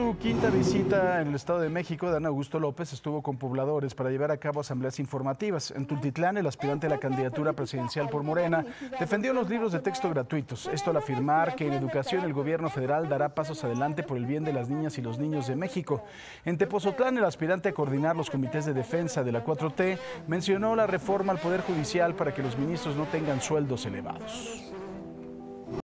su quinta visita en el Estado de México, Dan Augusto López estuvo con pobladores para llevar a cabo asambleas informativas. En Tultitlán, el aspirante a la candidatura presidencial por Morena defendió los libros de texto gratuitos. Esto al afirmar que en educación el gobierno federal dará pasos adelante por el bien de las niñas y los niños de México. En Tepozotlán, el aspirante a coordinar los comités de defensa de la 4T mencionó la reforma al Poder Judicial para que los ministros no tengan sueldos elevados.